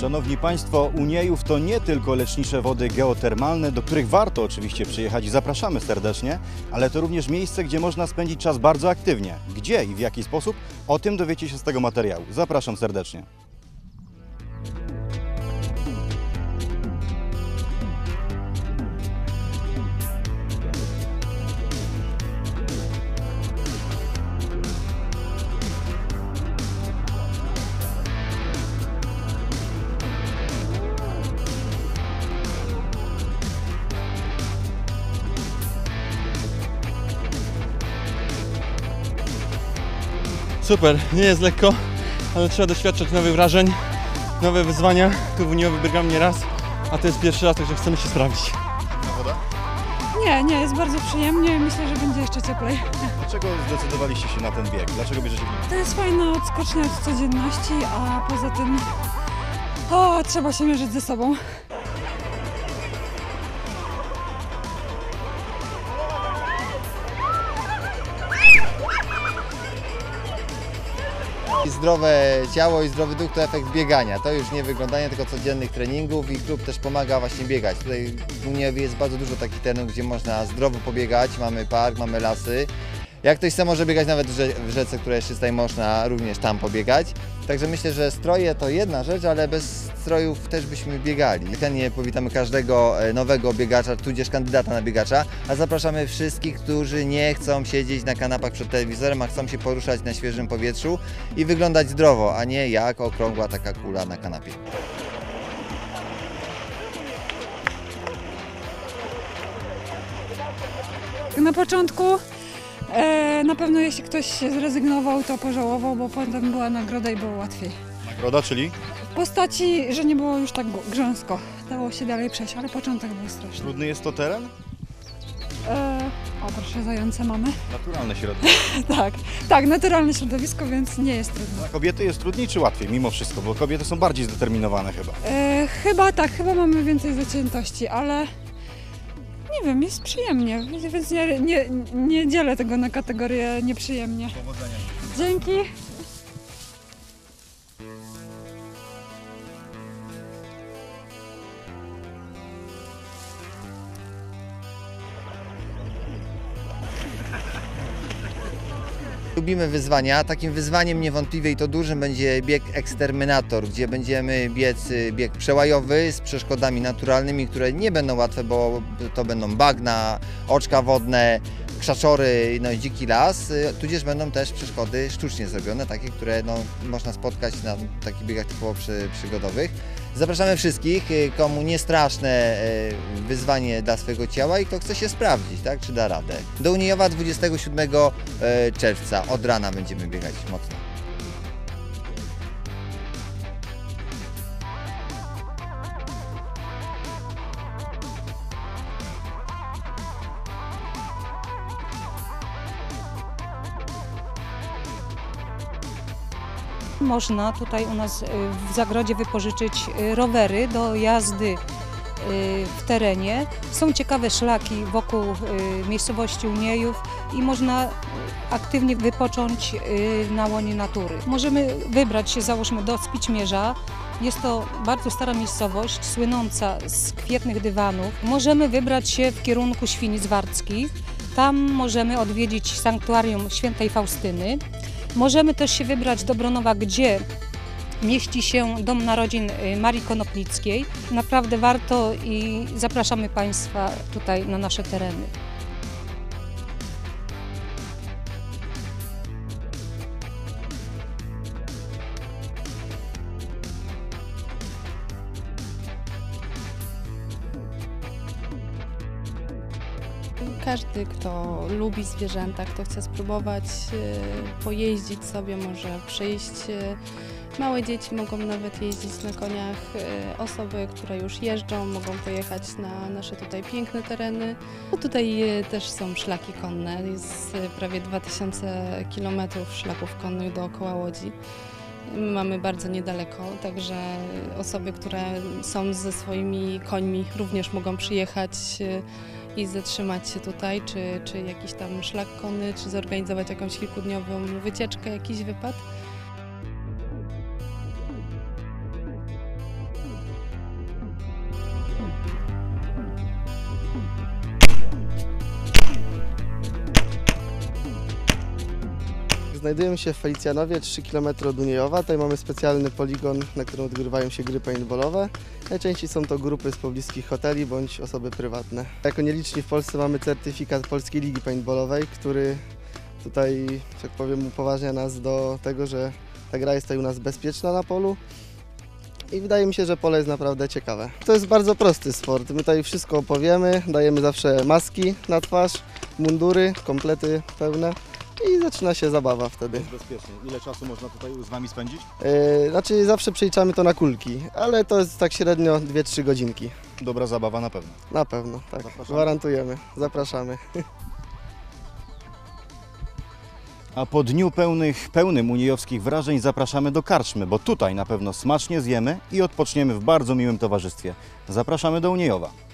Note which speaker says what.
Speaker 1: Szanowni Państwo, Uniejów to nie tylko lecznicze wody geotermalne, do których warto oczywiście przyjechać i zapraszamy serdecznie, ale to również miejsce, gdzie można spędzić czas bardzo aktywnie. Gdzie i w jaki sposób? O tym dowiecie się z tego materiału. Zapraszam serdecznie.
Speaker 2: Super, nie jest lekko, ale trzeba doświadczać nowych wrażeń, nowe wyzwania. Tu w Uniowie biegam nie raz, a to jest pierwszy raz, także chcemy się sprawdzić.
Speaker 1: Woda?
Speaker 3: Nie, nie, jest bardzo przyjemnie. Myślę, że będzie jeszcze cieplej.
Speaker 1: Dlaczego zdecydowaliście się na ten bieg? Dlaczego bierzecie?
Speaker 3: To jest fajna odskocznia od codzienności, a poza tym o, trzeba się mierzyć ze sobą.
Speaker 4: Zdrowe ciało i zdrowy duch to efekt biegania. To już nie wyglądanie tylko codziennych treningów i klub też pomaga właśnie biegać. Tutaj w Uniewie jest bardzo dużo takich terenów, gdzie można zdrowo pobiegać. Mamy park, mamy lasy. Jak ktoś chce, może biegać nawet w, rze- w rzece, która jest czysta i można również tam pobiegać. Także myślę, że stroje to jedna rzecz, ale bez strojów też byśmy biegali. Chętnie powitamy każdego e, nowego biegacza, tudzież kandydata na biegacza, a zapraszamy wszystkich, którzy nie chcą siedzieć na kanapach przed telewizorem, a chcą się poruszać na świeżym powietrzu i wyglądać zdrowo, a nie jak okrągła taka kula na kanapie.
Speaker 3: Na początku e, na pewno jeśli ktoś zrezygnował, to pożałował, bo potem była nagroda i było łatwiej.
Speaker 1: Nagroda, czyli
Speaker 3: W postaci, że nie było już tak grząsko. Dało się dalej przejść, ale początek był straszny.
Speaker 1: trudny jest to teren?
Speaker 3: E, o, proszę, zające mamy.
Speaker 1: Naturalne środowisko.
Speaker 3: tak, tak, naturalne środowisko, więc nie jest trudno.
Speaker 1: Dla kobiety jest trudniej czy łatwiej mimo wszystko? Bo kobiety są bardziej zdeterminowane chyba.
Speaker 3: E, chyba tak, chyba mamy więcej zaciętości, ale wiem, jest przyjemnie, więc nie, nie, nie dzielę tego na kategorię nieprzyjemnie.
Speaker 1: Powodzenia.
Speaker 3: Dzięki.
Speaker 4: Lubimy wyzwania. Takim wyzwaniem niewątpliwie i to dużym będzie bieg Eksterminator, gdzie będziemy biec y, bieg przełajowy z przeszkodami naturalnymi, które nie będą łatwe, bo to będą bagna, oczka wodne, krzaczory, no i dziki las, y, tudzież będą też przeszkody sztucznie zrobione, takie, które no, można spotkać na takich biegach typowo przy, przygodowych. Zapraszamy wszystkich, y, komu nie straszne y, wyzwanie dla swojego ciała i kto chce się sprawdzić, tak, czy da radę. Do Uniejowa 27 e, czerwca od rana będziemy biegać mocno.
Speaker 5: Można tutaj u nas y, w zagrodzie wypożyczyć y, rowery do jazdy y, w terenie. Są ciekawe szlaki wokół miejscowości Uniejów i można aktywnie wypocząć na łonie natury. Możemy wybrać się załóżmy do Spićmierza. Jest to bardzo stara miejscowość, słynąca z kwietnych dywanów. Możemy wybrać się w kierunku Świnic Warckich. Tam możemy odwiedzić sanktuarium świętej Faustyny. Możemy też się wybrać do Bronowa, gdzie mieści się Dom Narodzin y, Marii Konopnickiej. Naprawdę warto i zapraszamy Państwa tutaj na nasze tereny.
Speaker 6: Każdy, kto lubi zwierzęta, kto chce spróbować e, pojeździć sobie, może przyjść. e, Małe dzieci mogą nawet jeździć na koniach. e, Osoby, które już jeżdżą, mogą pojechać na nasze tutaj piękne tereny. No tutaj też są szlaki konne. Jest prawie 2000 km szlaków konnych dookoła Łodzi. Mamy bardzo niedaleko, także osoby, które są ze swoimi końmi również mogą przyjechać i zatrzymać się tutaj, czy, czy jakiś tam szlak konny, czy zorganizować jakąś kilkudniową wycieczkę, jakiś wypad.
Speaker 7: Znajdujemy się w Felicjanowie, 3 km od Uniejowa. Tutaj mamy specjalny poligon, na którym odgrywają się gry paintballowe. Najczęściej są to grupy z pobliskich hoteli bądź osoby prywatne. Jako nieliczni w Polsce mamy certyfikat Polskiej Ligi Paintballowej, który tutaj, tak powiem, upoważnia nas do tego, że ta gra jest tutaj u nas bezpieczna na polu. I wydaje mi się, że pole jest naprawdę ciekawe. To jest bardzo prosty sport. My tutaj wszystko opowiemy, dajemy zawsze maski na twarz, mundury, komplety pełne i zaczyna się zabawa wtedy.
Speaker 1: Jest bezpiecznie. Ile czasu można tutaj z Wami spędzić?
Speaker 7: Yy, znaczy zawsze przeliczamy to na kulki, ale to jest tak średnio 2-3 godzinki.
Speaker 1: Dobra zabawa na pewno.
Speaker 7: Na pewno, tak.
Speaker 1: Zapraszamy.
Speaker 7: Gwarantujemy. Zapraszamy.
Speaker 1: A po dniu pełnych, pełnym uniejowskich wrażeń zapraszamy do karczmy, bo tutaj na pewno smacznie zjemy i odpoczniemy w bardzo miłym towarzystwie. Zapraszamy do Uniejowa.